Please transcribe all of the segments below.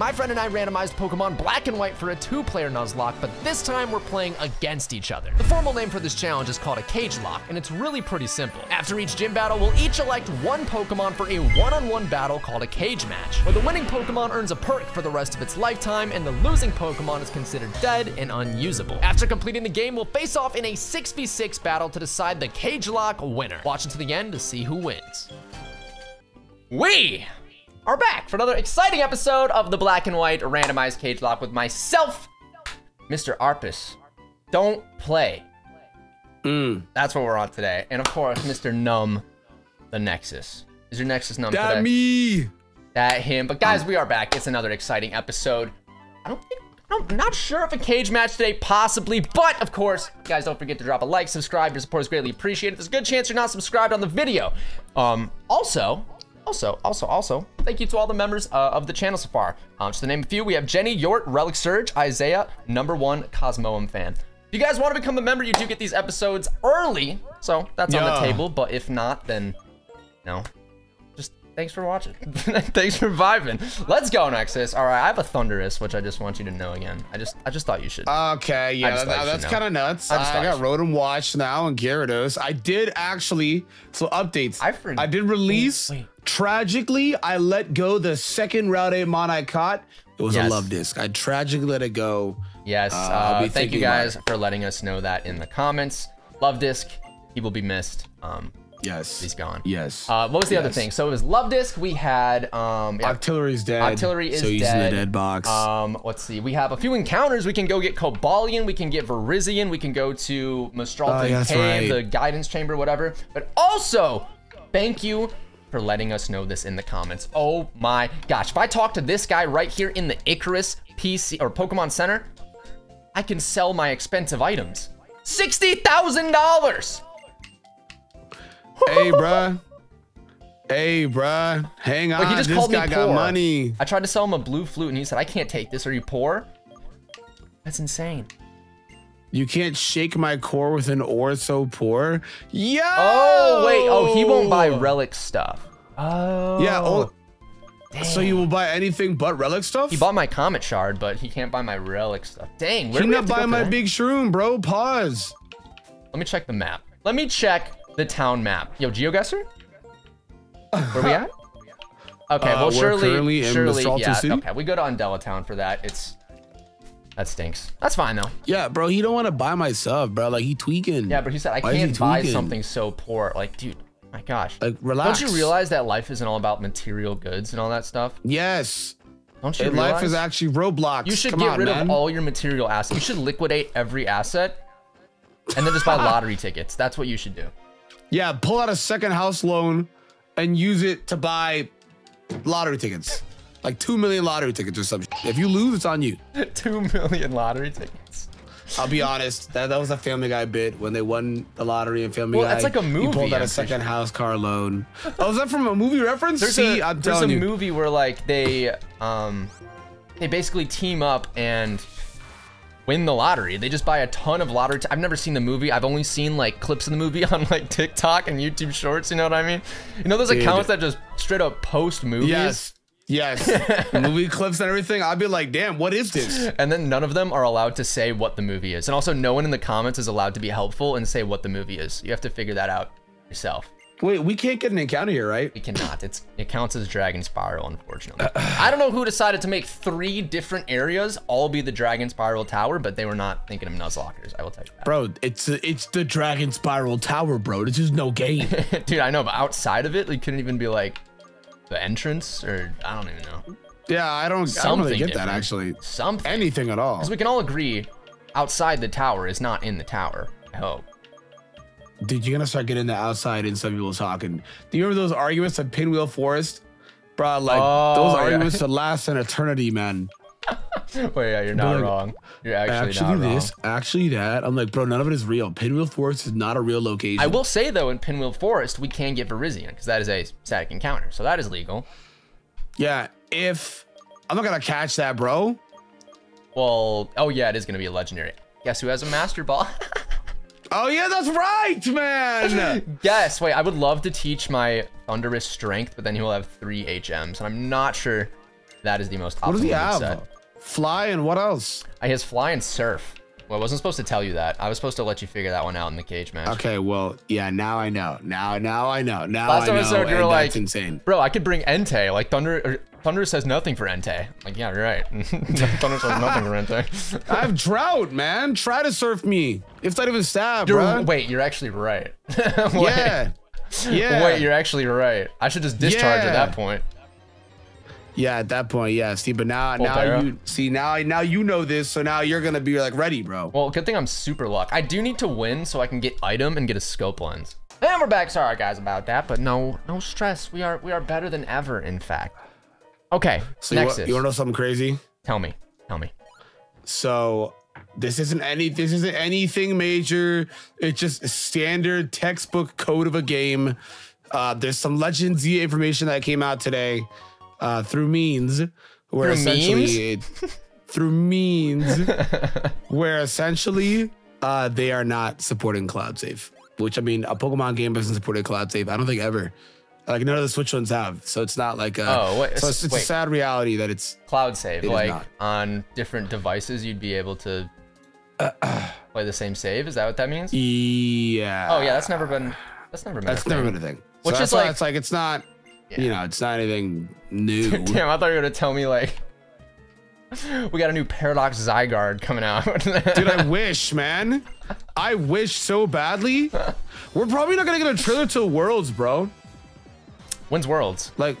My friend and I randomized Pokemon Black and White for a two-player Nuzlocke, but this time we're playing against each other. The formal name for this challenge is called a Cagelocke, and it's really pretty simple. After each gym battle, we'll each elect one Pokemon for a one-on-one battle called a Cage Match, where the winning Pokemon earns a perk for the rest of its lifetime, and the losing Pokemon is considered dead and unusable. After completing the game, we'll face off in a 6v6 battle to decide the Cagelocke winner. Watch until the end to see who wins. We are back for another exciting episode of the Black and White Randomized Cagelocke with myself, Mr. Arpus. Don't play. That's what we're on today. And of course, Mr. Numb, the Nexus. Is your Nexus numb That today? me. That him. But guys, we are back. It's another exciting episode. I don't think. I'm not sure if a cage match today, possibly, but of course, guys, don't forget to drop a like, subscribe. Your support is greatly appreciated. There's a good chance you're not subscribed on the video. Um, also, also, also, also, thank you to all the members uh, of the channel so far. Um, just to name a few, we have Jenny, Yort, Relic Surge, Isaiah, number one Cosmoem fan. If you guys want to become a member, you do get these episodes early, so that's on the table. But if not, then no, just thanks for watching. thanks for vibing. Let's go, Nexus. All right, I have a Thundurus, which I just want you to know again. I just, I just thought you should. Okay, yeah, that- that's kind of nuts. I I, just thought you got. Rotom Watch now and Gyarados. I did actually, so updates. I I did release. Wait. Tragically, I let go the second Route 8 Mon I caught. It was Yes. a love disc. I tragically let it go. yes. uh, Uh, I'll be thank you guys for letting us know that in the comments. Love Disc. He will be missed. Um, Yes. he's gone. Yes. Uh, what was the other thing? So it was Love Disc. We had um, yeah, Octillery's dead. Artillery is dead. so he's dead. in the dead box. Um, let's see. We have a few encounters. We can go get Cobalion. We can get Virizion. We can go to Mistralton Oh, Cave, right. the guidance chamber, whatever. But also, thank you for letting us know this in the comments. Oh my gosh. If I talk to this guy right here in the Icirrus PC or Pokemon Center, I can sell my expensive items. $60,000. hey, bruh. Hey, bruh. Hang on. He just this called me guy got poor. money. I tried to sell him a blue flute and he said, I can't take this. Are you poor? That's insane. You can't shake my core with an ore so poor. Yo! Oh, wait. Oh, he won't buy relic stuff. Oh. Yeah. Oh, so you will buy anything but relic stuff? He bought my comet shard, but he can't buy my relic stuff. Dang, where He not have to go buy my that? big shroom, bro. Pause. Let me check the map. Let me check the town map. Yo, GeoGuessr? Where we at? Okay, Uh, well, surely, surely, yeah. Okay, we go to Undella Town for that. It's that stinks. That's fine though. Yeah, bro. He don't want to buy my sub, bro. Like he tweaking. Yeah, but he said I Why can't buy something so poor. Like, dude, my gosh. Like relax. Don't you realize that life isn't all about material goods and all that stuff? Yes. Don't you realize? life is actually Roblox. You should Come get on, rid man. of all your material assets. You should liquidate every asset and then just buy lottery tickets. That's what you should do. Yeah, pull out a second house loan and use it to buy lottery tickets. Like two million lottery tickets or something. If you lose, it's on you. Two million lottery tickets. I'll be honest. That, that was a Family Guy bit when they won the lottery and Family Well, Guy. that's like a He movie, pulled out I'm a second pretty house car loan. Oh, is that from a movie reference? There's See, a, I'm there's a you. movie where like they um they basically team up and win the lottery. They just buy a ton of lottery. i I've never seen the movie. I've only seen like clips of the movie on like TikTok and YouTube Shorts. You know what I mean? You know those Dude. accounts that just straight up post movies. Yes. Yes. movie clips and everything. I'd be like, damn, what is this? And then none of them are allowed to say what the movie is. And also, no one in the comments is allowed to be helpful and say what the movie is. You have to figure that out yourself. Wait, we can't get an encounter here, right? We cannot. It's it counts as Dragon Spiral, unfortunately. I don't know who decided to make three different areas all be the Dragon Spiral Tower, but they were not thinking of Nuzlockers. I will tell you that. Bro, it's it's the Dragon Spiral Tower, bro. It's just no game. Dude, I know, but outside of it, it couldn't even be like the entrance, or I don't even know. yeah, I don't, I don't Something really get different. that actually. Something. Anything at all. Because we can all agree, outside the tower is not in the tower. I hope. Dude, you're gonna start getting the outside and some people talking. Do you remember those arguments at Pinwheel Forest? Bro, like Oh, those yeah. arguments that last an eternity, man. Wait, yeah, you're not like, wrong. You're actually, Actually, not this, actually that. I'm like, bro, none of it is real. Pinwheel Forest is not a real location. I will say though, in Pinwheel Forest, we can get Virizion because that is a static encounter, so that is legal. yeah, if I'm not gonna catch that, bro. Well, oh yeah, it is gonna be a legendary. Guess who has a Master Ball? Oh yeah, that's right, man. yes. Wait, I would love to teach my Thundurus Strength, but then he will have three HMs, and I'm not sure That is the most What does he optimal have? set. Fly and what else? He has fly and surf. Well, I wasn't supposed to tell you that. I was supposed to let you figure that one out in the cage match. Okay, well, yeah, now I know. Now, now I know. Now Last I know. episode, you were like, that's insane. Bro, I could bring Entei. Like Thunder, or, Thunder says nothing for Entei. Like, yeah, you're right. Thunder says nothing for Entei. I have drought, man. Try to surf me. If not even stab, You're, bro. wait, you're actually right. Wait. Yeah. Yeah. Wait, you're actually right. I should just discharge at that point. Yeah, at that point, yeah. See, but now, now you see now, now you know this, so now you're gonna be like ready, bro. Well, good thing I'm super luck. I do need to win so I can get item and get a scope lens. And we're back. Sorry, guys, about that, but no, no stress. We are we are better than ever. In fact. Okay. So you, Nexus. wa- you wanna know something crazy? Tell me. Tell me. So this isn't any this isn't anything major. It's just standard textbook code of a game. Uh, there's some Legend Z information that came out today uh, through means where Through essentially it, through means where essentially uh, they are not supporting cloud save. Which I mean, a Pokemon game doesn't support a cloud save. I don't think ever. Like none of the Switch ones have. So it's not like a. Oh, wait, so it's, it's a sad reality that it's Cloud save, It like on different devices, you'd be able to play the same save. Is that what that means? yeah. Oh yeah, that's never been. That's never been. That's a never thing. been a thing. Which so is like- it's like it's not, you know, it's not anything new. Damn, I thought you were gonna tell me like we got a new Paradox Zygarde coming out. Dude, I wish, man. I wish so badly. We're probably not gonna get a trailer till Worlds, bro. When's Worlds? Like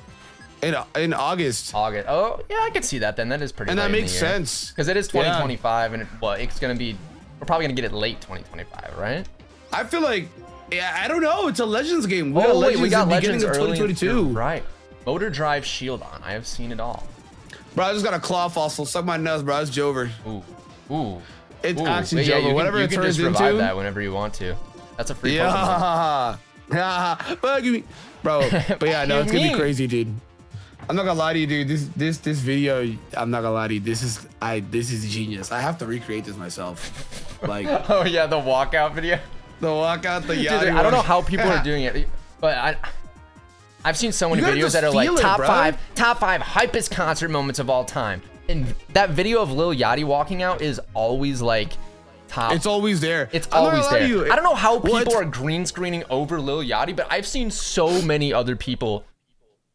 in in August, August. Oh yeah, I could see that then. That is pretty. and that makes sense. because it is Yeah. 2025, and it, well, it's gonna be. We're probably gonna get it late 2025, right? I feel like, yeah, I don't know. It's a Legends game. We oh got wait, we got at the beginning Legends of early. 2022. Right. Motor Drive Shield on. I have seen it all. Bro, I just got a claw fossil. Suck my nuts, bro. It's Jover. Ooh. Ooh. It's Ooh. actually yeah, Jover. you can, Whatever you it can turns just revive into. that whenever you want to. That's a free Pokemon. Yeah. Yeah. Fuck me. Bro. But yeah, no, it's gonna be crazy, dude. I'm not gonna lie to you, dude. This this this video, I'm not gonna lie to you. This is I this is genius. I have to recreate this myself. Like Oh yeah, the walkout video. The Dude, Yachty I don't know how people are doing it, but I, I've seen so many videos that are like it, top bro. five, top five hypest concert moments of all time, and that video of Lil Yachty walking out is always like top. It's always there. It's I'm always gonna lie to there. you. I don't know how people are green screening over Lil Yachty, but I've seen so many other people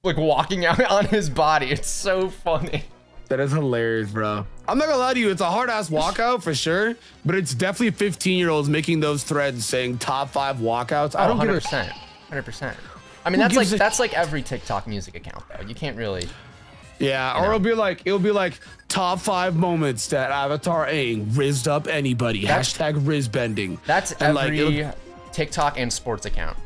like walking out on his body. It's so funny. That is hilarious, bro. I'm not gonna lie to you. It's a hard ass walkout for sure, but it's definitely 15 year olds making those threads saying top five walkouts. I don't 100 give a percent, hundred percent. I mean, that's like that's like every TikTok music account though. You can't really. Yeah, or know. it'll be like it'll be like top five moments that Avatar Aang rizzed up anybody. That's- Hashtag Riz bending. That's And, like, every it'll- TikTok and sports account.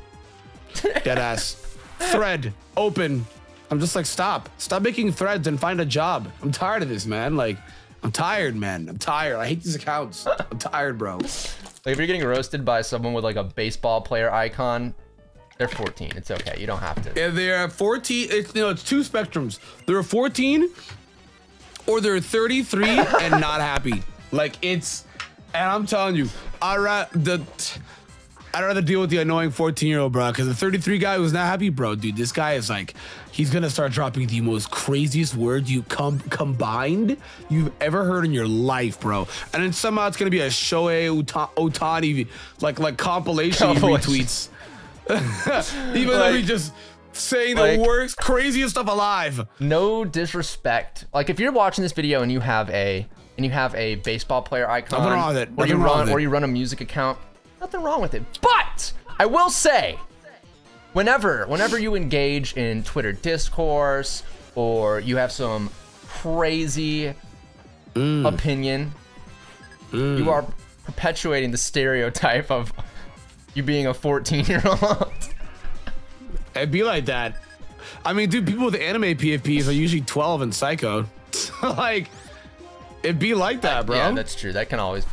Dead ass. Thread open. I'm just like stop. Stop making threads and find a job. I'm tired of this, man. Like I'm tired, man. I'm tired. I hate these accounts. I'm tired, bro. Like if you're getting roasted by someone with like a baseball player icon, they're 14. It's okay. You don't have to. If they're 14, it's you know it's two spectrums. They're 14 or they're 33 and not happy. Like it's, and I'm telling you, I ra- the. I'd rather deal with the annoying 14 year old, bro, because the 33 guy who's not happy, bro, dude, this guy is like, he's gonna start dropping the most craziest words you com- combined you've ever heard in your life, bro. And then somehow it's gonna be a Shohei Ota- Otani, like, like compilation Compilation. retweets. Even though he just saying like- the worst, craziest stuff alive. No disrespect. Like if you're watching this video and you have a and you have a baseball player icon, wrong with it. or you run or you run a music account, nothing wrong with it. But I will say, whenever whenever you engage in Twitter discourse or you have some crazy Mm. opinion, you are perpetuating the stereotype of you being a 14 year old. It'd be like that. I mean, dude, people with anime PFPs are usually 12 and psycho. like, it'd be like that, bro. Yeah, that's true. That can always.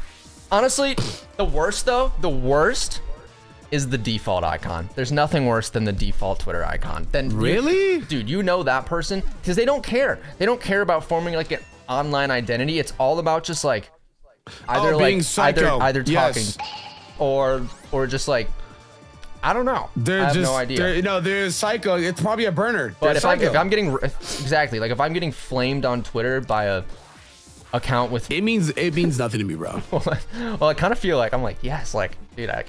Honestly, the worst though, the worst is the default icon. There's nothing worse than the default Twitter icon. Then you- Really? dude, you know that person because they don't care. They don't care about forming like an online identity. It's all about just like oh, either Oh, like either either talking Yes. or or just like I don't know. They're I have just no idea. They're, no, they're psycho. It's probably a burner. But if, I, if I'm getting exactly like if I'm getting flamed on Twitter by a account with it means it means nothing to me, bro. well, I kind of feel like I'm like yes, like dude, I,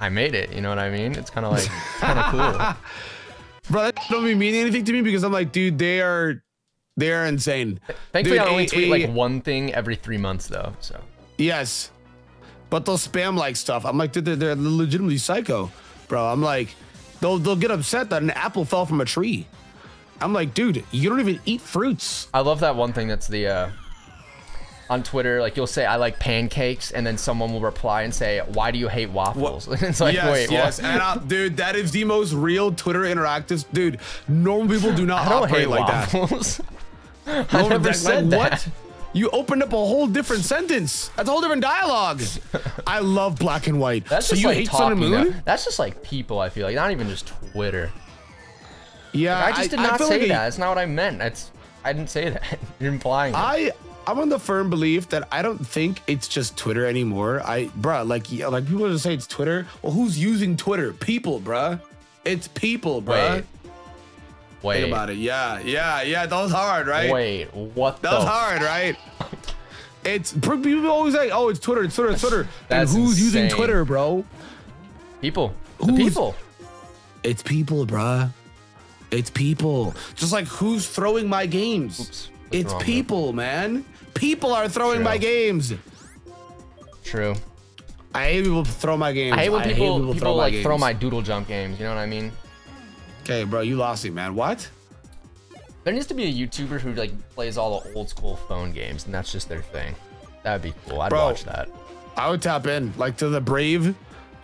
I made it. You know what I mean? It's kind of like kind of cool. Bro, that don't mean anything to me because I'm like, dude, they are they are insane. Thankfully, Dude, I only a- tweet a- like one thing every three months though. So Yes. But they'll spam like stuff. I'm like, dude, they're, they're legitimately psycho, bro. I'm like, they'll they'll get upset that an apple fell from a tree. I'm like, dude, you don't even eat fruits. I love that one thing that's the uh, on Twitter. Like you'll say I like pancakes, and then someone will reply and say, "Why do you hate waffles?" it's like, yes, wait, yes. what? And uh, dude, that is the most real Twitter interactive. Dude, normal people do not I don't operate hate like that. I never like, said that. What? You opened up a whole different sentence. That's a whole different dialogue. I love black and white. That's so just you like hate Sun and. Moon? That's just like people. I feel like not even just Twitter. Yeah, I just did not feel say like that. That's not what I meant. That's I didn't say that. You're implying. it. I I'm on the firm belief that I don't think it's just Twitter anymore. I bruh, like like people just say it's Twitter. Well, who's using Twitter? People, bruh. It's people, bruh. Wait. Wait. Think about it. Yeah, yeah, yeah. That was hard, right? Wait. What That was hard, right? It's people always say, "Oh, it's Twitter, it's Twitter, it's Twitter." and That's who's using. Twitter, bro? People. The Who's- people. It's people, bruh. It's people. Just like who's throwing my games? Oops, what's it's people, man. People are throwing True. my games. True. I hate people throw my games. I hate when people people, throw like my throw my doodle jump games. You know what I mean? Okay, bro, you lost me, man. What? There needs to be a YouTuber who like plays all the old school phone games, and that's just their thing. That'd be cool. I'd Bro. watch that. I would tap in like to the Brave.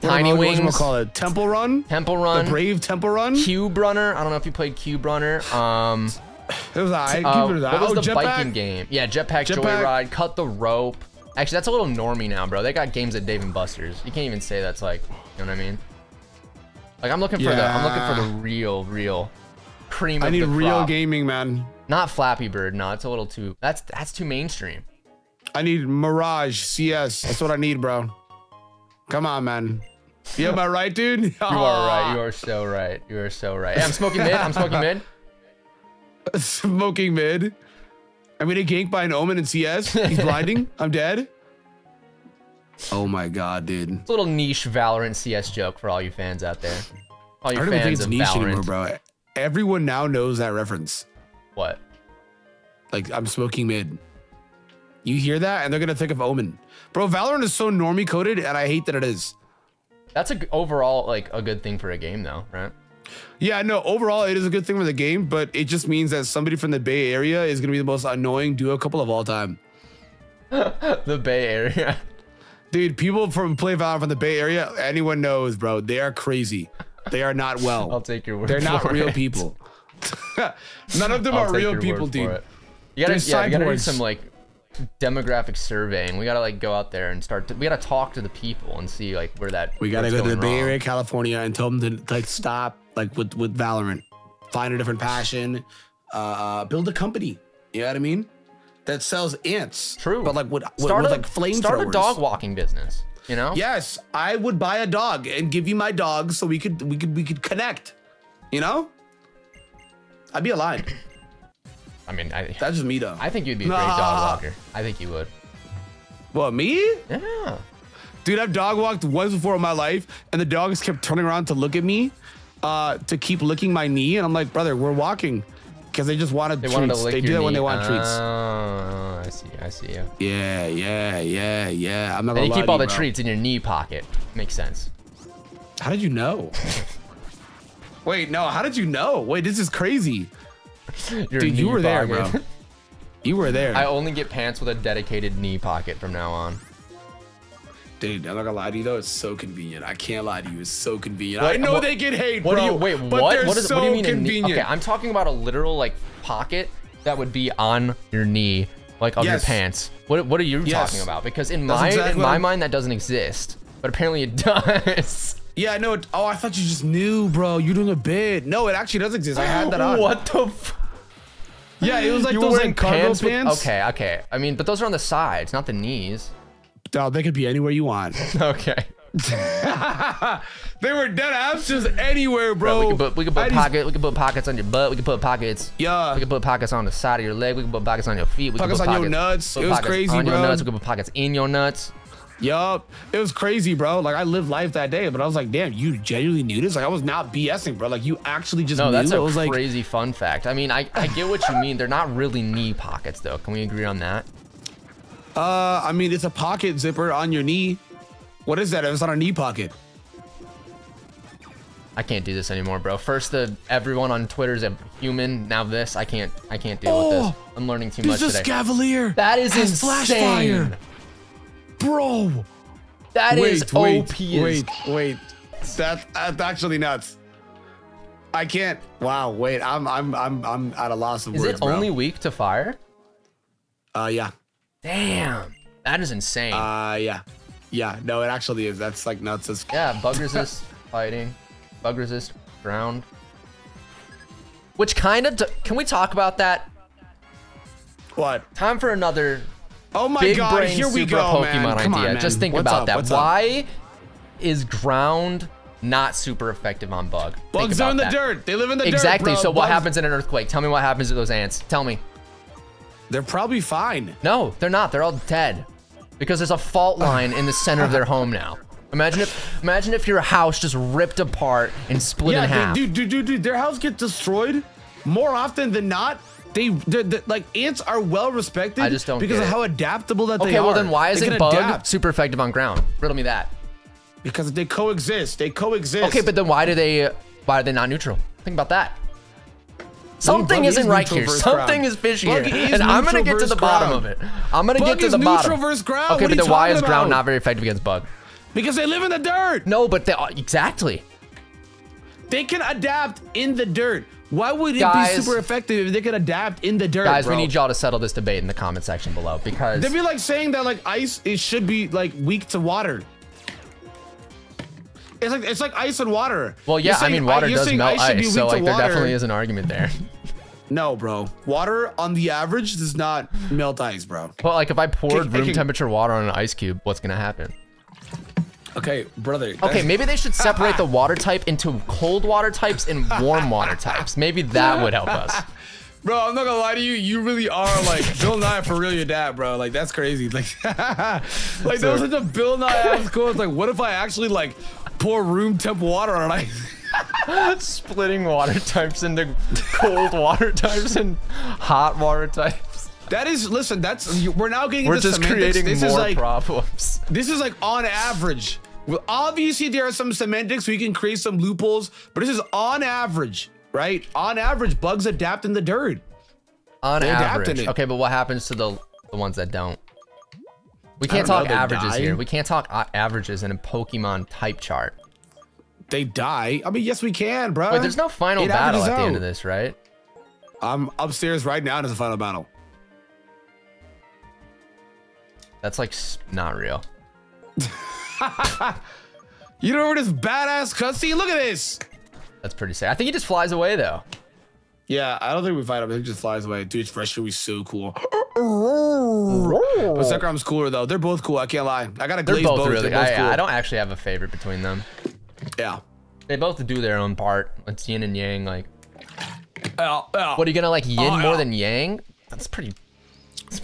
Tiny Wings. call it Temple Run. Temple Run. The Brave Temple Run. Cube Runner. I don't know if you played Cube Runner. Um, It was I. uh, Keep it what was oh, the Jetpack? biking game? Yeah, Jetpack, Jetpack. Joyride, Cut the Rope. Actually, that's a little normie now, bro. They got games at Dave and Buster's. You can't even say that's like, you know what I mean? Like I'm looking for the I'm looking for the real, real cream I need real gaming, man. Not Flappy Bird. No, it's a little too. That's that's too mainstream. I need Mirage CS. That's what I need, bro. Come on, man. Yeah, am I right, dude? You are right. You are so right. You are so right. Hey, I'm smoking mid. I'm smoking mid. Smoking mid. I'm gonna gank by an omen in CS. He's blinding. I'm dead. Oh my god, dude. It's a little niche Valorant CS joke for all you fans out there. All I don't even think fans it's niche Valorant. anymore, bro. Everyone now knows that reference. What? Like I'm smoking mid. You hear that, and they're gonna think of Omen, bro. Valorant is so normie coded, and I hate that it is. That's a overall like a good thing for a game though, right? Yeah, no. Overall, it is a good thing for the game, but it just means that somebody from the Bay Area is gonna be the most annoying duo couple of all time. the Bay Area. Dude, people from play Valorant from the Bay Area, anyone knows, bro. They are crazy. They are not well. I'll take your word. They're not real it. people. None of them I'll are real people, dude. it. You gotta, yeah, we gotta do some like demographic surveying. We gotta like go out there and start. To, we gotta talk to the people and see like where that. We gotta go to the going Bay. Area, California, and tell them to like stop, like with with Valorant, find a different passion, uh, uh, build a company. You know what I mean? That sells ants. True. but like with, with, Start with a like flamethrowers. start a dog walking business. You know? Yes, I would buy a dog and give you my dog so we could we could we could connect. You know? I'd be aligned. I mean, I, That's just me though. I think you'd be a great dog walker. I think you would. what me? Yeah. Dude, I've dog walked once before in my life, and the dogs kept turning around to look at me, uh, to keep licking my knee, and I'm like, brother, we're walking, because they just wanted They treats. wanted to lick they do that knee. when they want treats. Oh, I see. I see Yeah. Yeah, yeah, yeah, yeah. I'm not And you keep all the bro. treats in your knee pocket. Makes sense. How did you know? Wait, no. How did you know? Wait, this is crazy. Dude, you were there, bro. You were there. I only get pants with a dedicated knee pocket from now on. Dude, I'm not gonna lie to you though. It's so convenient. I can't lie to you. It's so convenient. What- I know what- they get hate, What bro. do you wait? but What? they're What, is, so what do you mean? convenient. Okay, I'm talking about a literal like pocket that would be on your knee, like on Yes. your pants. What What are you Yes. talking about? Because in That's my exactly in my I'm- mind that doesn't exist, but apparently it does. Yeah, no. It, oh, I thought you just knew, bro. You're doing a bid. No, it actually does exist. I had that on. What the? F- Yeah, it was like you those like cargo pants? pants. with- okay, okay. I mean, but those are on the sides, not the knees. No, they could be anywhere you want. Okay. they were dead ass just anywhere, bro. we can put we can put I just- we can put pockets on your butt. We can put pockets. Yeah. We can put pockets on the side of your leg. We can put pockets on your feet. We Pockets can put on your nuts. It was pockets crazy, on your nuts. We can put pockets in your nuts. Yup. It was crazy, bro. Like I lived life that day, but I was like, damn, you genuinely knew this? Like I was not BSing, bro. Like you actually just No, knew. that's it a was like crazy fun fact. I mean, I, I get what you mean. They're not really knee pockets, though. Can we agree on that? Uh I mean it's a pocket zipper on your knee. What is that? It's on a knee pocket. I can't do this anymore, bro. First, the everyone on Twitter's a human. Now this, I can't. I can't deal with Oh, this. I'm learning too much today. Scavalier. That is insane. Bro. That is wait, wait, OP. wait, wait. That, that's actually nuts. I can't. Wow. Wait. I'm I'm I'm I'm at a loss of Is words, it bro. only weak to fire? Uh yeah. Damn, that is insane. Uh yeah. Yeah. No, it actually is. That's like nuts. As yeah, bug resist fighting, bug resist ground. Which kind of can we talk about that? what? Time for another Oh my big god. brain Here we go, Pokemon man. Come idea. on, man. Just think What's about up? that. What's up? Why is ground not super effective on bug? Bugs are in the that. dirt. They live in the Exactly. dirt. Exactly. so what happens in an earthquake? Tell me what happens to those ants. Tell me. They're probably fine. No, they're not. They're all dead because there's a fault line in the center of their home now. Imagine if imagine if your house just ripped apart and split in Yeah, half. they, dude, dude, dude, dude. Their house gets destroyed more often than not. They, they're, they're- like ants are well respected. I just don't because of it. how adaptable that they are. okay, well then why They isn't can bug adapt super effective on ground? Riddle me that. because they coexist. They coexist. Okay, but then why do they why are they not neutral? Think about that. Something isn't right here. Something is fishy here. is And I'm gonna get to the bottom ground. of it. I'm gonna Bug get to the bottom. Okay, but then why is ground not very effective against bug? because they live in the dirt. No, but they are, exactly. They can adapt in the dirt. Why would it Guys- be super effective if they can adapt in the dirt? Guys, bro? we need y'all to settle this debate in the comment section below because They'd be like saying that like ice it should be like weak to water. It's like it's like ice and water. well, You're yeah, I mean water you're does saying melt should be ice, so to like there water. definitely is an argument there. No, bro. Water on the average does not melt ice, bro. But like if I poured Can- room can- temperature water on an ice cube, what's gonna happen? Okay, brother. Okay, maybe they should separate the water type into cold water types and warm water types. Maybe that would help us. Bro, I'm not gonna lie to you. You really are like Bill Nye for real. Your dad, bro. Like that's crazy. Like, like that was such a Bill Nye ass quote. Like, what if I actually like pour room temp water on ice? Splitting water types into cold water types and hot water types. That is, listen. That's we're now getting We're into just semantics. creating this more is like problems. this is like on average. Well, obviously there are some semantics we can create some loopholes, but this is on average, right? On average, bugs adapt in the dirt. On They adapt average. it. Okay, but what happens to the the ones that don't? We can't don't know, talk averages die? here. We can't talk averages in a Pokemon type chart. They die. I mean, yes, we can, bro. Wait, there's no final It battle at the end of this, right? I'm upstairs right now. There's a final battle. That's like not real. You know where this badass cutscene? Look at this. That's pretty sick. I think he just flies away though. Yeah, I don't think we fight him. He just flies away. Dude, fresh should so cool. But Zekrom's cooler though. They're both cool. I can't lie. I got a glaze They're both both. really. They're both I, cool. I don't actually have a favorite between them. Yeah. They both do their own part. It's yin and yang. Like, what are you gonna like yin Oh, more than yang? That's pretty.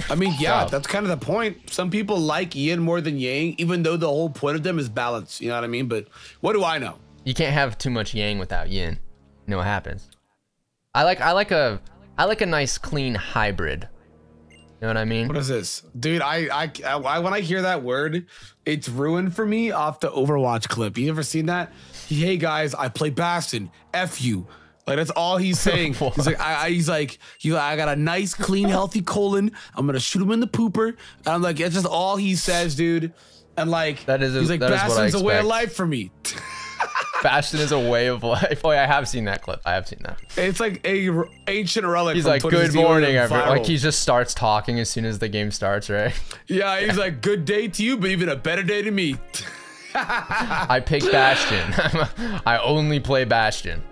I mean, yeah, that's kind of the point. Some people like yin more than yang, even though the whole point of them is balance. You know what I mean? But what do I know? You can't have too much yang without yin. You know what happens? I like. I like a. I like a nice clean hybrid. You know what I mean? What is this, dude? I, I, I, when I hear that word, it's ruined for me off the Overwatch clip. You ever seen that? Hey guys, I play Bastion. F you. Like that's all he's saying. he's like, I, I, he's like, like, I got a nice, clean, healthy colon. I'm gonna shoot him in the pooper. And I'm like, that's just all he says, dude. And like, That is a- he's like, that is what I Bastion's a way of life for me. Bastion is a way of life. Oh, yeah, I have seen that clip. I have seen that. it's like a r- ancient relic. He's like, "Good morning, everyone." Like he just starts talking as soon as the game starts, right? yeah, he's like, good day to you, but even a better day to me. I pick Bastion. I only play Bastion.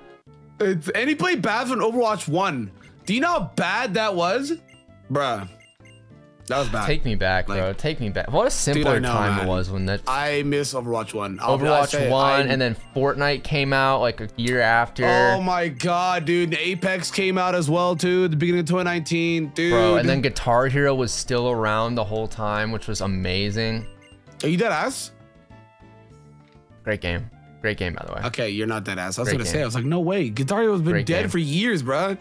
It's, and he played Bastion Overwatch 1. Do you know how bad that was? Bruh. That was bad. Take me back, bro. Take me back. What a simpler know, time man. it was when that I miss Overwatch One. I'll- Overwatch it. One and then Fortnite came out like a year after. Oh my god, dude! Apex came out as well too at the beginning of 2019, dude. Bro, and then Guitar Hero was still around the whole time, which was amazing. are you dead ass? Great game. Great game, by the way. Okay, you're not dead ass. I was Great gonna game. say, I was like, no way. Guitar Hero's been Great dead game. for years, bro.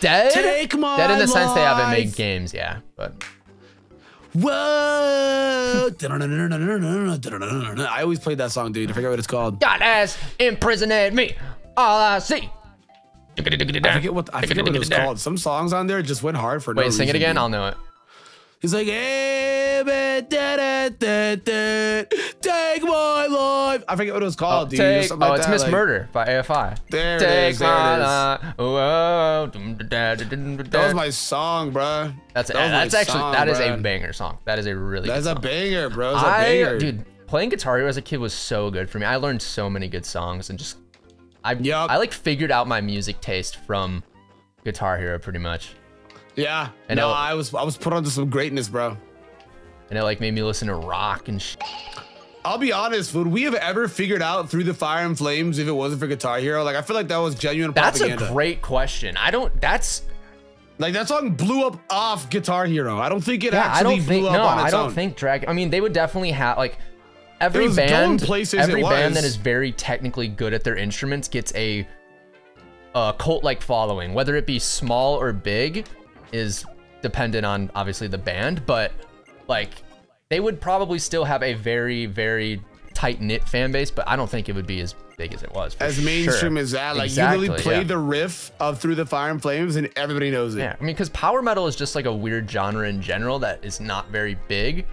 Dead? Take my Dead in the sense they haven't made games, yeah. But Whoa! I always played that song, dude. I forget what it's called. God has imprisoned me. All I see. I forget what I forget what it was called. Some songs on there just went hard for no Wait, sing it again. dude. I'll know it. He's like, hey, ba- da- da- da- da, take my life. I forget what it was called, oh, dude. Take, oh, like it's that, Miss like- Murder by AFI. There it Take is, there it my life. Oh, oh, That was my song, bruh. That's that that's actually song, that is a banger song. That is a really That's good a banger, bro. That's a I banger. dude, playing Guitar Hero as a kid was so good for me. I learned so many good songs and just I Yup. I like figured out my music taste from Guitar Hero pretty much. Yeah. And no, it- I was I was put onto some greatness, bro. And it like made me listen to rock and sh- I'll be honest, would we have ever figured out through the fire and flames if it wasn't for Guitar Hero? Like I feel like that was genuine That's a propaganda. great question. I don't that's like that song blew up off Guitar Hero. I don't think it yeah, I don't blew think up no, on its I don't own. think drag I mean they would definitely have like every band places every band that is very technically good at their instruments gets a a cult like following whether it be small or big is dependent on obviously the band but like they would probably still have a very very tight knit fan base but I don't think it would be as big as it was as mainstream sure. as that. Like Exactly, you really play yeah. the riff of Through the Fire and Flames and everybody knows it. Yeah, I mean, because power metal is just like a weird genre in general that is not very big.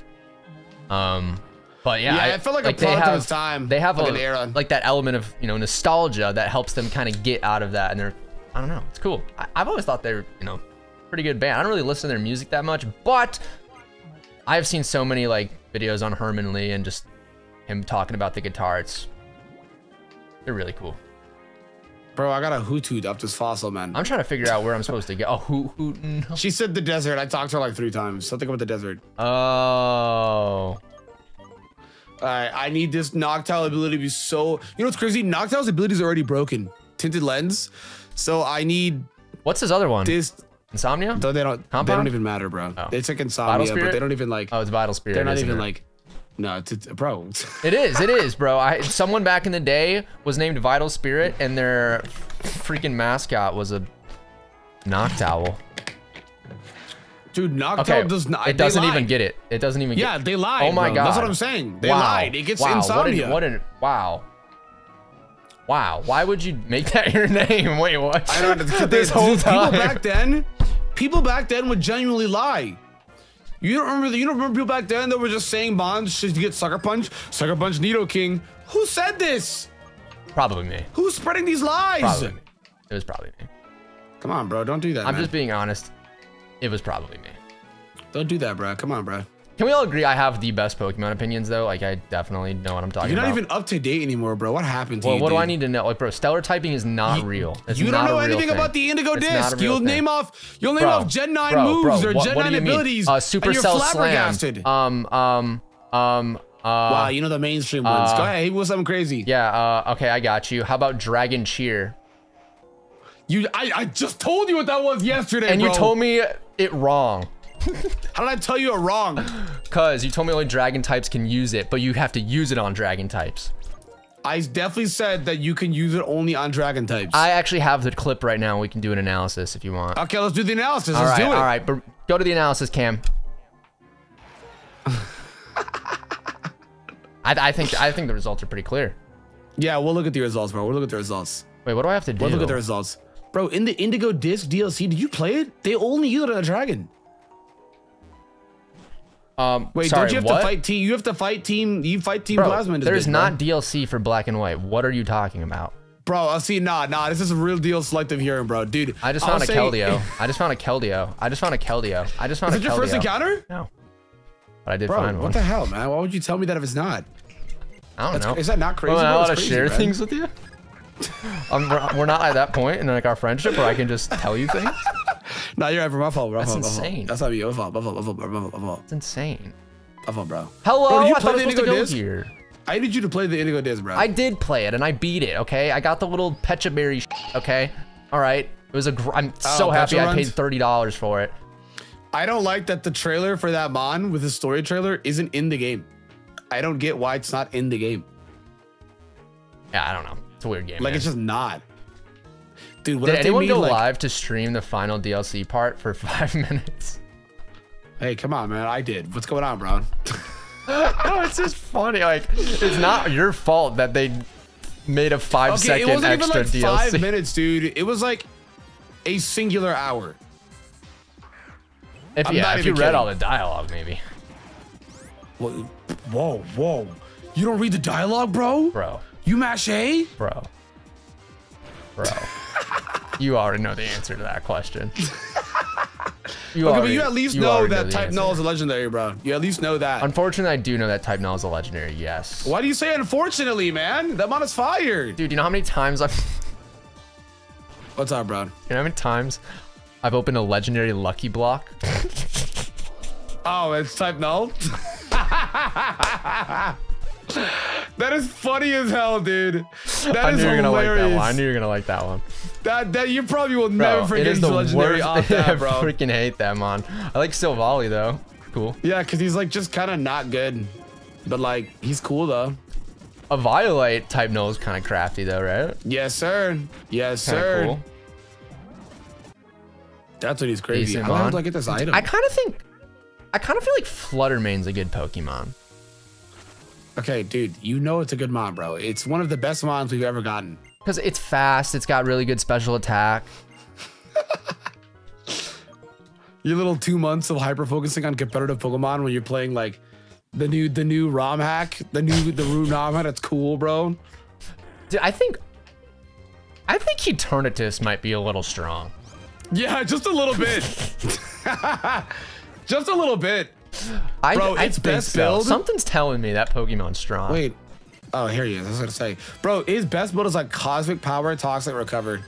Um, but yeah, Yeah, it felt like a they product of have- time, They have like a, an era. like that element of you know nostalgia that helps them kind of get out of that, and they're I don't know, it's cool. I, I've always thought they're you know pretty good band. I don't really listen to their music that much, but I've seen so many like videos on Herman Li and just him talking about the guitar. It's they're really cool. Bro, I got a hoot hoot up this fossil, man. I'm trying to figure out where I'm supposed to go. Oh, who who? No. She said the desert. I talked to her like three times. Something about the desert. Oh. All right, I need this Noctowl ability to be so. You know what's crazy? Noctowl's ability is already broken. Tinted lens. So I need What's his other one? this. Insomnia? Though they don't. They don't even matter, bro. Oh. It's like insomnia, but they don't even like. Oh, it's Vital Spirit. they're not even it? like. No, it's, it's bro. It is. It is, bro. I someone back in the day was named Vital Spirit, and their freaking mascot was a knocked Noctowl. Dude, Noctowl Okay, does not. it doesn't they even get it. It doesn't even. Get Yeah, get, they lied. Oh my bro. god. That's what I'm saying. They wow. lied. It gets wow. insomnia. What an, wow. Wow. Why would you make that your name? Wait, what? I don't know. this whole time. People back then, people back then would genuinely lie. You don't remember? the, You don't remember people back then that were just saying bonds should get sucker punch, sucker punch, Nido King. Who said this? Probably me. Who's spreading these lies? Probably me. It was probably me. Come on, bro. Don't do that. I'm man. just being honest. It was probably me. Don't do that, bro. Come on, bro. Can we all agree I have the best Pokemon opinions though? Like I definitely know what I'm talking about. You're not about. even up to date anymore, bro. What happened to Well, you? what do I need to know? Like, bro, stellar typing is not real. It's you don't know anything thing. about the Indigo It's Disc. You'll thing. name off. You'll name Bro, off Gen 9 bro, moves bro, or what, Gen what 9 do abilities. Uh, and Supercell you're Slam. flabbergasted. Um, um, um, uh, wow, you know the mainstream ones. uh, Go ahead. He was something crazy. yeah, uh, okay, I got you. How about Dragon Cheer? You, I, I just told you what that was yesterday, And bro. you told me it wrong. How did I tell you it wrong? Cause you told me only dragon types can use it, but you have to use it on dragon types. I definitely said that you can use it only on dragon types. I actually have the clip right now. We can do an analysis if you want. okay, let's do the analysis. all let's right, do it. all right, but go to the analysis, Cam. I, I think I think the results are pretty clear. Yeah, we'll look at the results, bro. We'll look at the results. Wait, what do I have to do? We'll look at the results. Bro, in the Indigo Disc DLC, did you play it? They only use it on a dragon. Um, Wait, sorry, don't you have what? to fight team? You have to fight team. You fight team Bro, Plasma. in this there's bitch, not bro. DLC for Black and White. What are you talking about? Bro, I see. Nah, nah. This is a real deal selective hearing, bro. Dude, I just I'll found a say- Keldeo. I just found a Keldeo. I just found a Keldeo. I just found Is a it your Keldeo. first encounter? No. But I did Bro, find one. what the hell, man? Why would you tell me that if it's not? I don't That's- know. is that not crazy, Am I bro? not allowed It's to share man. things with you? um, we're, we're not at that point in like our friendship where I can just tell you things. no, you're right, bro. My fault, bro. That's fault, my fault. insane. That's not. My fault. My fault. My fault. My fault. My fault. It's insane. My fault, bro. Hello, Bro, you I thought I was supposed to go Disc? here. I need you to play the Indigo Disc, bro. I did play it and I beat it. Okay, I got the little Pecha Berry. sh- Okay, all right. It was a. Gr- I'm oh, so Oh, happy I paid thirty dollars for it. I don't like that the trailer for that Mon with the story trailer isn't in the game. I don't get why it's not in the game. Yeah, I don't know. It's a weird game. Like man. it's just not. Dude, what Did if they anyone made go like, live to stream the final DLC part for five minutes? Hey, come on, man. I did. What's going on, bro? no, it's just funny. Like, it's not your fault that they made a five Okay, second it wasn't even extra like DLC. five minutes, dude. It was like a singular hour. If, I'm yeah, if you read kidding. all the dialogue, maybe, Whoa, whoa, whoa. You don't read the dialogue, bro? bro, You mash A? bro, bro. You already know the answer to that question. You Okay, already, but you at least you know that Type. Null is a legendary, bro. You at least know that. Unfortunately, I do know that Type Null is a legendary. Yes. Why do you say unfortunately, man? That mon is fired. Dude, you know how many times I've, What's up, bro? you know how many times I've opened a legendary lucky block? Oh, it's Type Null? that is funny as hell, dude. That I is knew you were gonna like hilarious. that one. I knew you were gonna like that one. That, that you probably will Bro, never forget is his the legendary off that, I freaking hate that mon. I like Silvally though. Cool. Yeah, because he's like just kind of not good. But like, he's cool though. A Violite type null is kind of crafty though, right? Yes, sir. Yes, Kind sir. cool. That's what he's crazy. Decent How did I get this item? I kind of think, I kind of feel like Fluttermane's a good Pokemon. okay, dude, you know it's a good mon, bro. It's one of the best mons we've ever gotten. Because it's fast, it's got really good special attack. Your little two months of hyper focusing on competitive Pokemon when you're playing like the new the new ROM hack, the new the new ROM hack. That's cool, bro. Dude, I think, I think Eternatus might be a little strong. Yeah, just a little bit. just a little bit. I, Bro, I it's best so. build. Something's telling me that Pokemon's strong. Wait. Oh, here he is. I was gonna say, bro, his best build is like Cosmic Power, Toxic Recovered.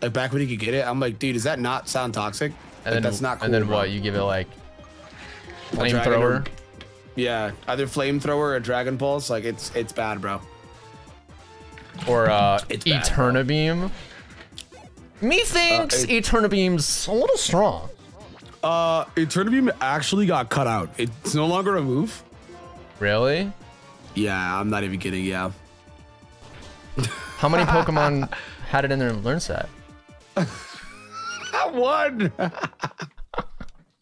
Like back when he could get it, I'm like, dude, does that not sound toxic? and Like, then that's not cool. And then bro. what? You give it like flamethrower. Yeah, either flamethrower or dragon pulse. Like it's it's bad, bro. or uh, It's bad, bro. Eternabeam. Me thinks it- Eternabeam's a little strong. Uh, Eternabeam actually got cut out. It's no longer a move. Really? Yeah, I'm not even kidding. Yeah. How many Pokemon had it in their learn set? That one.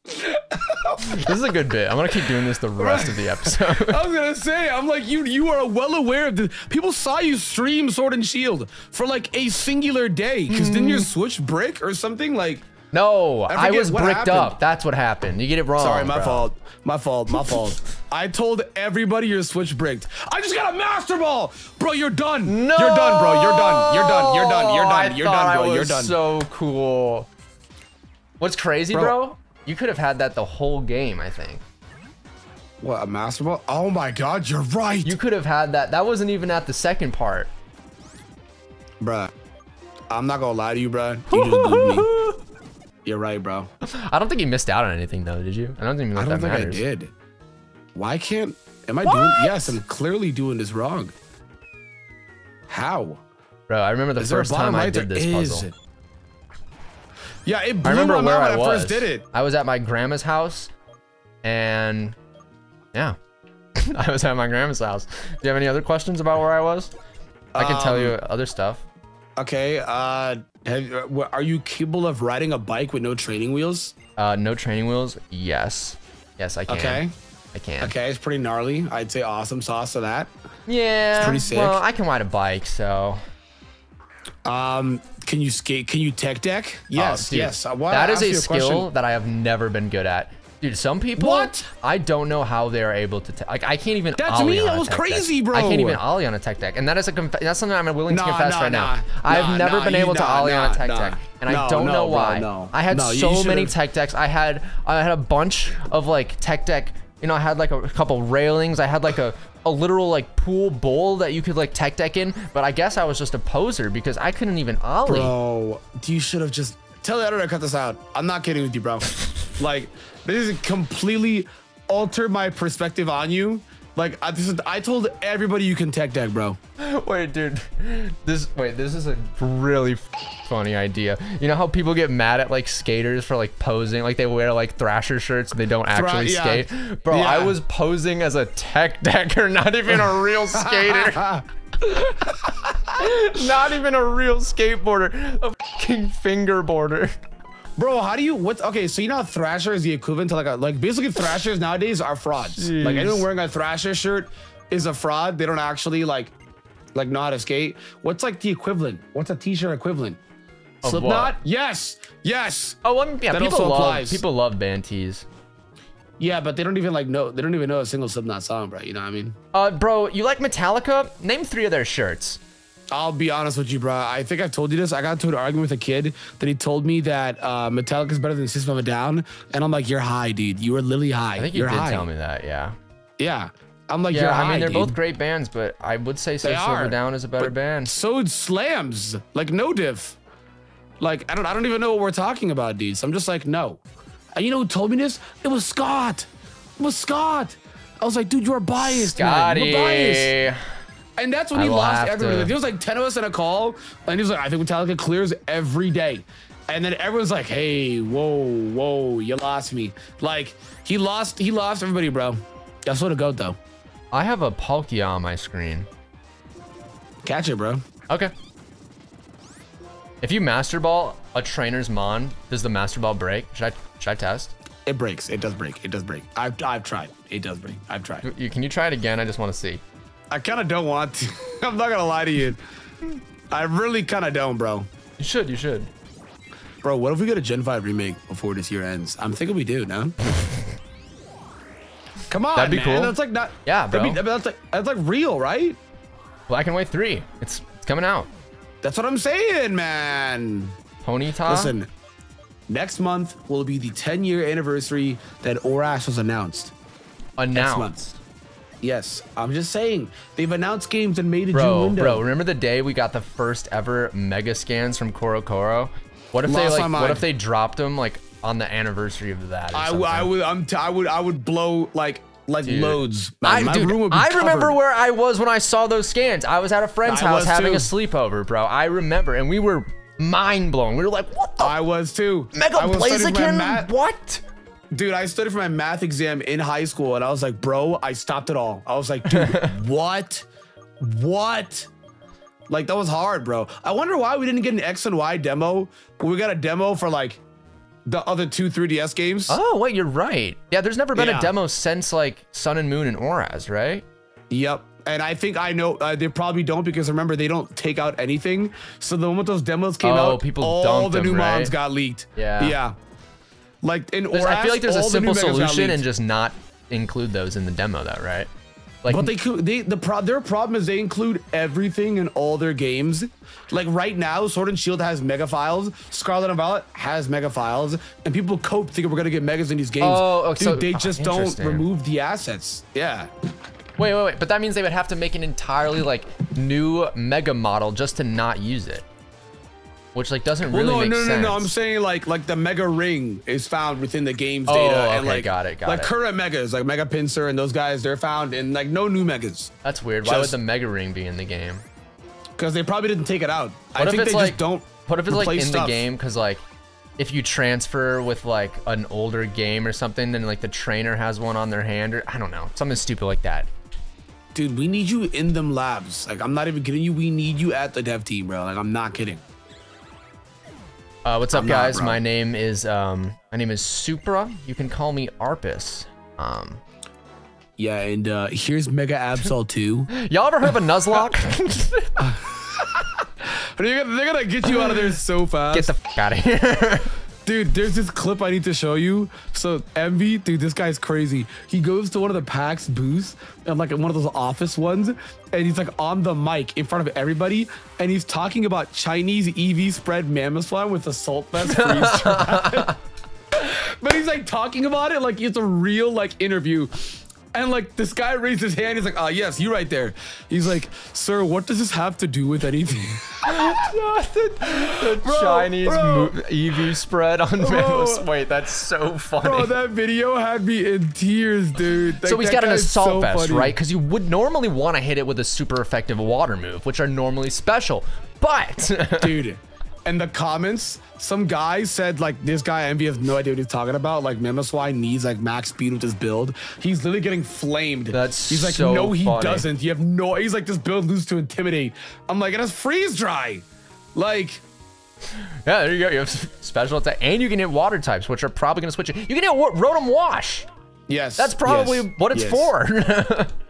This is a good bit. I'm gonna keep doing this the rest of the episode. I was gonna say, I'm like, you you are well aware of this. People saw you stream Sword and Shield for like a singular day. Cause didn't your mm-hmm. Switch break or something? Like, no, I, forget was bricked happened. up. That's what happened. You get it wrong. sorry, my bro. fault. My fault. My fault. I told everybody your Switch bricked. I just got a Master Ball, bro. You're done. No, You're done, bro. You're done. You're done. You're done. You're done. You're done, I bro. You're done. So cool. What's crazy, Bro. bro? You could have had that the whole game. I think what a Master Ball? Oh my God, you're right, you could have had that. That wasn't even at the second part. bruh. I'm not gonna lie to you, bruh. You just blew me. You're right, bro. I don't think you missed out on anything though, did you? I don't know I don't that think matters. I did. Why can't? Am I doing? Yes, I'm clearly doing this wrong. How? Bro, I remember the Is first time I did this is. puzzle. Yeah, it blew I remember my where mind I when I first did it. I was at my grandma's house, and yeah, I was at my grandma's house. Do you have any other questions about where I was? I can tell you Um, other stuff. Okay. Uh, have, uh, are you capable of riding a bike with no training wheels? Uh, no training wheels. Yes, yes, I can. Okay. I can. Okay, it's pretty gnarly. I'd say awesome sauce to that. Yeah. It's pretty sick. Well, I can ride a bike, so. Um, can you skate? Can you tech deck? Yes, Oh, dude, yes. Uh, that is a skill question- that I have never been good at. Dude, some people. What? I don't know how they are able to. Like, I can't even. That's ollie me, on that a was tech crazy, deck. bro. I can't even ollie on a tech deck, and that is a conf- that's something I'm willing to Nah, confess nah, right nah. now. I Nah, never been able to ollie on a tech deck, and I No, don't no, know bro, why. no. I had so many tech decks. I had I had a bunch of like tech deck. You know, I had like a couple railings. I had like a a literal like pool bowl that you could like tech deck in. But I guess I was just a poser because I couldn't even ollie. Bro, you should have just tell the editor to cut this out. I'm not kidding with you, bro. like, this is completely alter my perspective on you. Like, I, this is, I told everybody you can tech deck, bro. Wait, dude. This wait, this is a really funny idea. You know how people get mad at like skaters for like posing, like they wear like Thrasher shirts and they don't actually yeah. skate. Bro, Yeah. I was posing as a tech decker, not even a real skater. not even a real skateboarder, a fucking fingerboarder. Bro, how do you what okay, so you know Thrasher is the equivalent to like a like basically Thrashers nowadays are frauds. Like anyone wearing a Thrasher shirt is a fraud. They don't actually like like know how to skate. What's like the equivalent? What's a t-shirt equivalent? Of Slipknot? what? Yes. Yes. Oh, well, yeah, That people also love applies. people love band tees. Yeah, but they don't even like know they don't even know a single Slipknot song, bro. You know what I mean? Uh, bro, you like Metallica? Name three of their shirts. I'll be honest with you, bro. I think I've told you this. I got into an argument with a kid that he told me that uh, Metallica is better than System of a Down, and I'm like, "You're high, dude. You are literally high. I think you You're did high. tell me that, yeah. Yeah, I'm like, Yeah, "You're I high." mean they're dude. both great bands, but I would say System of a Down is a better band. So it slams like no diff. Like I don't, I don't even know what we're talking about, dude. So I'm just like, no. And you know who told me this? It was Scott. It was Scott. I was like, dude, you're biased. man. You're biased. And that's when I he lost to- Like, there was like 10 of us in a call, and he was like, I think Metallica clears every day. And then everyone's like, hey, whoa, whoa, you lost me. Like, he lost, he lost everybody, bro. That's what a goat though. I have a Palkia on my screen. Catch it, bro. Okay. If you master ball a trainer's mon, does the master ball break? Should I should I test? It breaks. It does break. It does break. I've, I've tried. It does break. I've tried. You, can you try it again? I just want to see. I kind of don't want to. I'm not gonna lie to you. I really kind of don't, bro. You should. You should. Bro, what if we get a Gen 5 remake before this year ends? I'm thinking we do, no? Come on, That'd be man. cool. That's like not. Yeah, bro. be- that's like that's like real, right? Black and White Three. It's it's coming out. That's what I'm saying, man. Ponyta. Listen, next month will be the 10 year anniversary that ORAS was announced. Next announced. Month. Yes, I'm just saying they've announced games and made a June Bro, window. bro, remember the day we got the first ever mega scans from CoroCoro? What if they like? What if they dropped them like on the anniversary of that? Or I, something? w- I would I'm t- I would I would blow like like Dude. loads. I, My dude, room would be I remember where I was when I saw those scans. I was at a friend's I house having too. a sleepover, bro. I remember, and we were mind blown. We were like, "What the I was too. Mega I was studying for my Blaziken? What?" Dude, I studied for my math exam in high school, and I was like, bro, I stopped it all. I was like, dude, what? What? Like that was hard, bro. I wonder why we didn't get an X and Y demo. We got a demo for like the other two 3DS games. Oh, wait, you're right. Yeah, there's never been Yeah. a demo since like Sun and Moon and ORAS, right? Yep. And I think I know uh, they probably don't because remember they don't take out anything. So the moment those demos came Oh, out, people all the them, new right? mons got leaked. Yeah. Yeah. Like in ORAS, I feel like there's a simple solution and just not include those in the demo, though, right? Like, But they could they the pro their problem is they include everything in all their games. Like right now, Sword and Shield has mega files, Scarlet and Violet has mega files, and people cope thinking we're gonna get megas in these games. Oh, okay, Dude, so- they oh, just don't remove the assets. Yeah. wait, wait, wait. But that means they would have to make an entirely like new mega model just to not use it, which like doesn't Well, really no, make no, sense. no, no. I'm saying like like the mega ring is found within the game's Oh, data, and okay, like got it, got like it. current megas, like Mega Pinsir and those guys, they're found in like no new megas That's weird. Why would the mega ring be in the game? because they probably didn't take it out. I What if think they like just don't. What if it's like in replace the game? Because like, if you transfer with like an older game or something, then like the trainer has one on their hand, or I don't know, something stupid like that. Dude, we need you in them labs. Like, I'm not even kidding you. We need you at the dev team, bro. Like, I'm not kidding. Uh, what's up, I'm guys? my name is um, my name is Supra. You can call me Arpus. Um, Yeah, and uh here's Mega Absol 2. y'all ever heard of a Nuzlocke? they're, gonna, they're gonna get you out of there so fast. Get the f out of here. Dude, there's this clip I need to show you. So, Envy, dude, this guy's crazy. He goes to one of the PAX booths, and like one of those office ones, and he's like on the mic in front of everybody, and he's talking about Chinese EV spread mammoth fly with Assault Vest freeze. But he's like talking about it like it's a real like interview. And like this guy raised his hand. He's like, "Ah, yes, you right there." He's like, "Sir, what does this have to do with anything?" the Bro, Chinese bro. EV spread on Memos. Wait, that's so funny. Bro, that video had me in tears, dude. Like, so he's got an assault so vest, funny. right? Because you would normally want to hit it with a super effective water move, which are normally special. But dude. And the comments, some guy said like this guy Envy has no idea what he's talking about. Like Mamoswine needs like max speed with his build. He's literally getting flamed. That's he's like, so no, he funny. doesn't. You have no. He's like, this build loses to intimidate. I'm like, it has freeze dry. Like, yeah, there you go. You have special attack, and you can hit water types, which are probably going to switch it. You can hit Rotom Wash. yes, That's probably yes, what it's yes. for.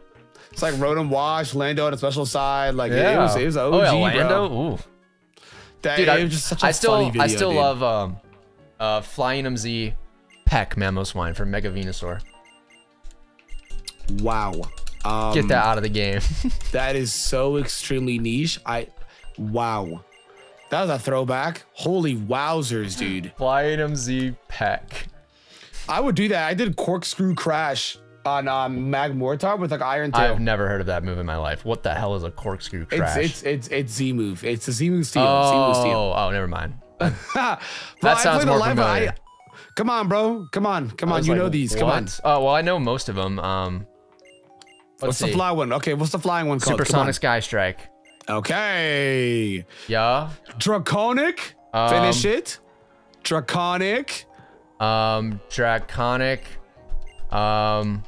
It's like Rotom Wash, Lando on a special side. Like it yeah. was, it was OG, oh yeah, bro. Lando. Ooh. That, Dude, I, just such a I still, funny video, I still dude. love um, uh, Flying MZ Peck Mamoswine from Mega Venusaur. Wow. Um, Get that out of the game. That is so extremely niche. I, wow. That was a throwback. Holy wowzers, dude. Flying MZ Peck. I would do that. I did corkscrew crash on um, Magmortar with like Iron Tail. I've never heard of that move in my life. What the hell is a corkscrew crash? It's it's it's it's Z move. It's a Z move steal. Z move oh, steal. oh, never mind. Bro, that I sounds more live- familiar. I- come on, bro. Come on. Come on. You like, know these. Come on. Oh, well, I know most of them. Um, What's see. the fly one? Okay, what's the flying one called? Supersonic Sky Strike. Okay. Yeah. Draconic. Um, Finish it. Draconic. Um, Draconic. Um,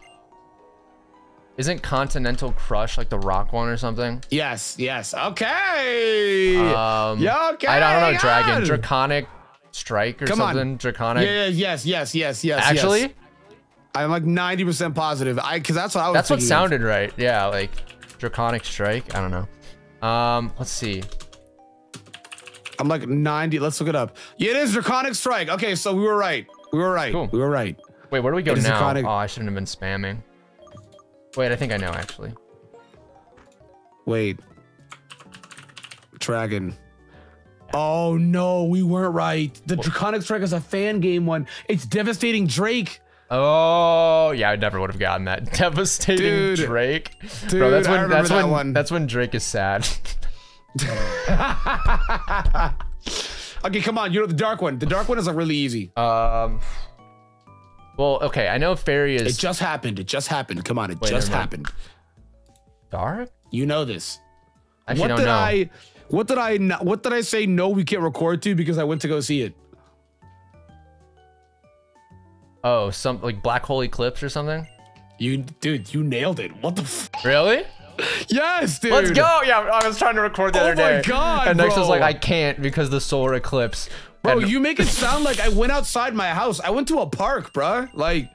isn't Continental Crush like the rock one or something? Yes. Yes. Okay. Um, yeah. Okay. I don't know. Dragon. Draconic Strike or Come on. something. Draconic. Yeah, yes, yes, yes, yes. Actually, yes. I'm like 90% positive. I because that's what I was. that's what thinking of. sounded right. Yeah, like Draconic Strike. I don't know. Um, let's see. I'm like 90. Let's look it up. Yeah, it is Draconic Strike. Okay, so we were right. We were right. Cool. We were right. Wait, where do we go now? Draconic- Oh, I shouldn't have been spamming. Wait, I think I know actually. Wait. Dragon. Oh no, we weren't right. The Draconic Strike is a fan game one. It's devastating Drake. Oh yeah, I never would have gotten that devastating Dude. Drake. Dude, Bro, that's I when remember that's that when one. that's when Drake is sad. Okay, come on. You know the dark one. The dark one is like really easy. um. Well, okay, I know Fairy is. It just happened. It just happened. Come on, it Wait, just happened. dark. You know this. Actually, what did know. I what did I not, what did I say no we can't record to because I went to go see it? Oh, some like Black Hole Eclipse or something. You dude, you nailed it. What the f- Really? Yes, dude. Let's go. Yeah, I was trying to record the Oh other my. God, And next was like, I can't because the solar eclipse. Bro, And- you make it sound like I went outside my house. I went to a park, bruh. Like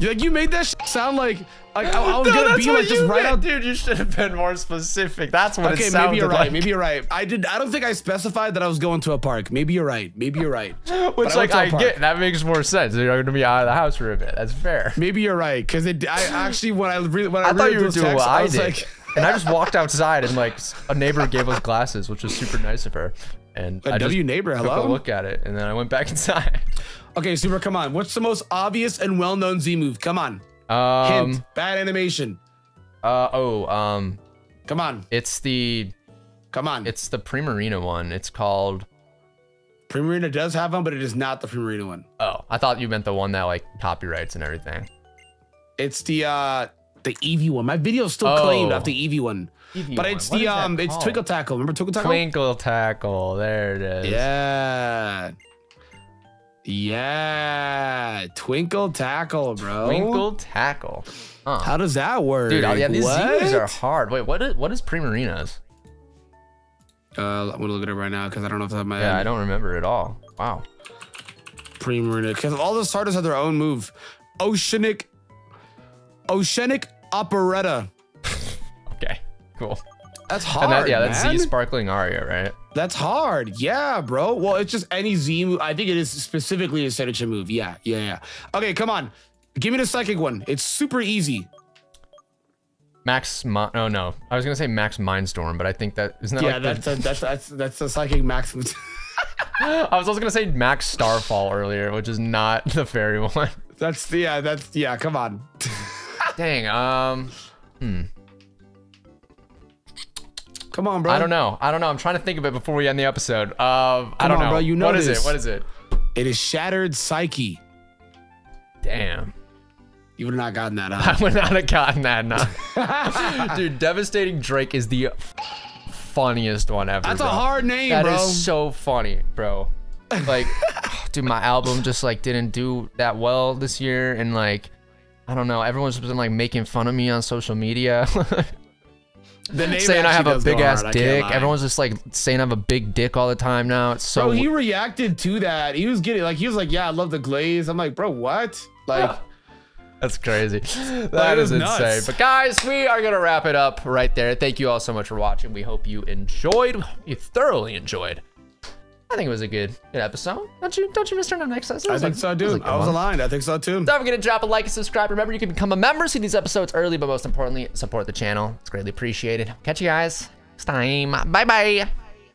you like you made that sh- sound like like I, I was No, gonna be like just right meant, out dude. You should have been more specific. That's what Okay, it sounded maybe you're right. like. Maybe you're right. I did. I don't think I specified that I was going to a park. Maybe you're right. Maybe you're right. Which, I like, I get that makes more sense. You're going to be out of the house for a bit. That's fair. Maybe you're right. Cause it. I actually when I really when I, I thought you were doing texts, what I, was did, like. and I just walked outside, and like a neighbor gave us glasses, which was super nice of her. And A I W neighbor, took a hello? look at it, and then I went back inside. Okay, Super, come on. What's the most obvious and well-known Z move? Come on. Um. Hint. Bad animation. Uh. Oh. Um. Come on. It's the Come on. it's the Primarina one. It's called. Primarina does have one, but it is not the Primarina one. Oh, I thought you meant the one that like copyrights and everything. It's the uh the Eevee one. My video's still Oh. claimed off the Eevee one. Eevee but it's the um it's? Twinkle Tackle. Remember Twinkle Tackle? Twinkle tackle. There it is. Yeah. Yeah. Twinkle Tackle, bro. Twinkle tackle. Huh. How does that work? Dude, oh, yeah, these what? Z's are hard. Wait, what is what is Primarina's? Uh, I'm gonna look at it right now because I don't know if I have my Yeah, I don't remember it at all. Wow. Primarina because all the starters have their own move. Oceanic, Oceanic Operetta. Cool. That's hard. That, yeah, that's man. Z Sparkling Aria, right? That's hard. Yeah, bro. Well, it's just any Z move. I think it is specifically a signature move. Yeah, yeah, yeah. Okay, come on. Give me the psychic one. It's super easy. Max. Oh no, I was gonna say Max Mindstorm, but I think that isn't that Yeah, like that's the, a, that's that's that's a psychic max. move. I was also gonna say Max Starfall earlier, which is not the fairy one. that's the. yeah, that's yeah. Come on. Dang. Um. Come on, bro. I don't know. I don't know. I'm trying to think of it before we end the episode. Uh, I Come don't on, know. bro, you know What is this. it? What is it? It is Shattered Psyche. Damn. You would have not gotten that, huh? I would not have gotten that. Nah. Dude, devastating Drake is the funniest one ever. That's a hard name, That bro. is so funny, bro. Like, dude, my album just like didn't do that well this year, and like, I don't know. Everyone's been like making fun of me on social media, saying I have a big ass hard, dick. Everyone's just like saying I have a big dick all the time now. It's so Bro, he reacted to that. He was getting like he was like, "Yeah, I love the glaze." I'm like, "Bro, what?" Like, That's crazy. That is insane. But guys, we are gonna wrap it up right there. Thank you all so much for watching. We hope you enjoyed. You thoroughly enjoyed. I think it was a good, good episode. Don't you? Don't you, Mr. No Next? Episode? I think so, dude. I was aligned. I think so too. Don't forget to drop a like and subscribe. Remember, you can become a member, see these episodes early, but most importantly, support the channel. It's greatly appreciated. Catch you guys next time. Bye bye.